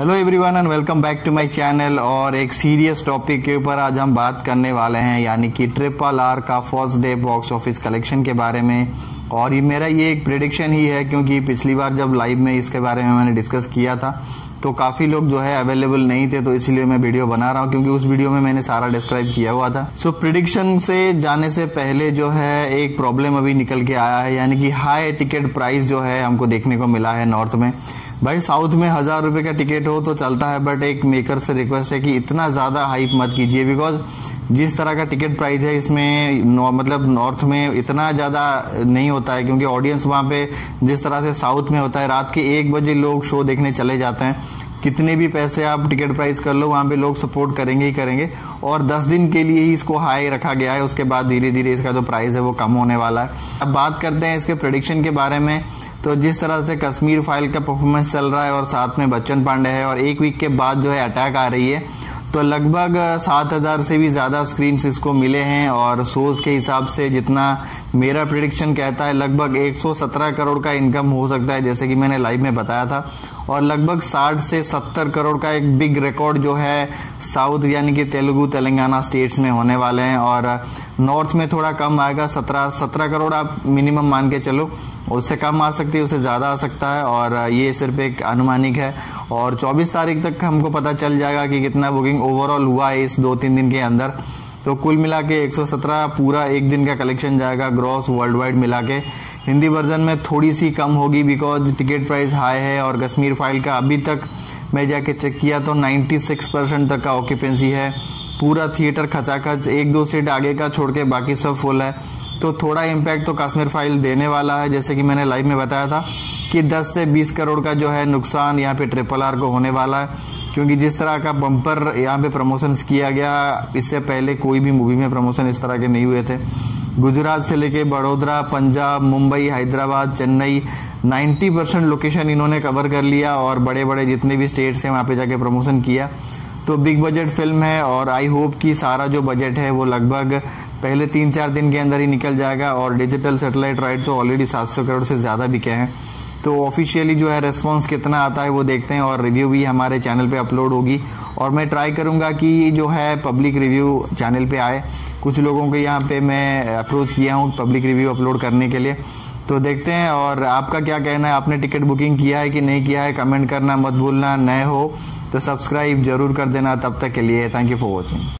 Hello everyone and welcome back to my channel और एक serious topic के ऊपर आज हम बात करने वाले हैं, यानी कि ट्रिपल आर का first day box office collection के बारे में। और ये मेरा ये एक प्रिडिक्शन ही है, क्योंकि पिछली बार जब लाइव में इसके बारे में मैंने डिस्कस किया था तो काफ़ी लोग जो है अवेलेबल नहीं थे तो इसलिए मैं वीडियो बना रहा हूँ क्योंकि उस वीडियो में मैंने सारा डिस्क्राइब किया हुआ था। सो so, प्रिडिक्शन से जाने से पहले जो है एक प्रॉब्लम अभी निकल के आया है यानी कि हाई टिकट प्राइस जो है हमको देखने को मिला है नॉर्थ में। भाई साउथ में हज़ार रुपए का टिकट हो तो चलता है बट एक मेकर से रिक्वेस्ट है कि इतना ज़्यादा हाइप मत कीजिए बिकॉज़ जिस तरह का टिकट प्राइस है इसमें नौ, मतलब नॉर्थ में इतना ज़्यादा नहीं होता है क्योंकि ऑडियंस वहाँ पे जिस तरह से साउथ में होता है रात के एक बजे लोग शो देखने चले जाते हैं। कितने भी पैसे आप टिकट प्राइस कर लो वहाँ पे लोग सपोर्ट करेंगे ही करेंगे। और 10 दिन के लिए ही इसको हाई रखा गया है उसके बाद धीरे धीरे इसका जो प्राइस है वो कम होने वाला है। अब बात करते हैं इसके प्रोडिक्शन के बारे में। तो जिस तरह से कश्मीर फ़ाइल का परफॉर्मेंस चल रहा है और साथ में बच्चन पांडे है और एक वीक के बाद जो है अटैक आ रही है। तो लगभग सात हज़ार से भी ज़्यादा स्क्रीन इसको मिले हैं और सोर्स के हिसाब से जितना मेरा प्रिडिक्शन कहता है, लगभग 117 करोड़ का इनकम हो सकता है, जैसे कि मैंने लाइव में बताया था। और लगभग 60 से 70 करोड़ का एक बिग रिकॉर्ड जो है साउथ यानी कि तेलुगु, तेलंगाना स्टेट्स में होने वाले हैं। और नॉर्थ में थोड़ा कम आएगा 17 17 करोड़ आप मिनिमम मान के चलो। उससे कम आ सकती है, उससे ज़्यादा आ सकता है। और ये सिर्फ़ एक अनुमानिक है। और 24 तारीख तक हमको पता चल जाएगा कि कितना बुकिंग ओवरऑल हुआ है इस दो तीन दिन के अंदर। तो कुल मिला के 117 पूरा एक दिन का कलेक्शन जाएगा ग्रॉस वर्ल्ड वाइड मिला के। हिंदी वर्जन में थोड़ी सी कम होगी बिकॉज़ टिकट प्राइस हाई है और कश्मीर फ़ाइल का अभी तक मैं जाके चेक किया तो 96 परसेंट तक का ऑक्यूपेंसी है। पूरा थिएटर खचाखच, एक दो सीट आगे का छोड़ के बाकी सब फुल है। तो थोड़ा इम्पैक्ट तो कश्मीर फ़ाइल देने वाला है, जैसे कि मैंने लाइव में बताया था। कि 10 से 20 करोड़ का जो है नुकसान यहाँ पे ट्रिपल आर को होने वाला है, क्योंकि जिस तरह का बम्पर यहाँ पे प्रमोशन किया गया, इससे पहले कोई भी मूवी में प्रमोशन इस तरह के नहीं हुए थे। गुजरात से लेके बड़ोदरा, पंजाब, मुंबई, हैदराबाद, चेन्नई 90 परसेंट लोकेशन इन्होंने कवर कर लिया और बड़े बड़े जितने भी स्टेट्स हैं, वहाँ पे जाके प्रमोशन किया। तो बिग बजट फ़िल्म है और आई होप कि सारा जो बजट है, वो लगभग पहले तीन चार दिन के अंदर ही निकल जाएगा और डिजिटल सेटेलाइट राइट तो ऑलरेडी 700 करोड़ से ज़्यादा बिके हैं। तो ऑफिशियली जो है रेस्पॉन्स कितना आता है वो देखते हैं और रिव्यू भी हमारे चैनल पे अपलोड होगी। और मैं ट्राई करूँगा कि जो है पब्लिक रिव्यू चैनल पे आए। कुछ लोगों के यहाँ पे मैं अप्रोच किया हूँ पब्लिक रिव्यू अपलोड करने के लिए। तो देखते हैं और आपका क्या कहना है? आपने टिकट बुकिंग किया है कि नहीं किया है? कमेंट करना मत भूलना, नए हो तो सब्सक्राइब ज़रूर कर देना। तब तक के लिए थैंक यू फॉर वॉचिंग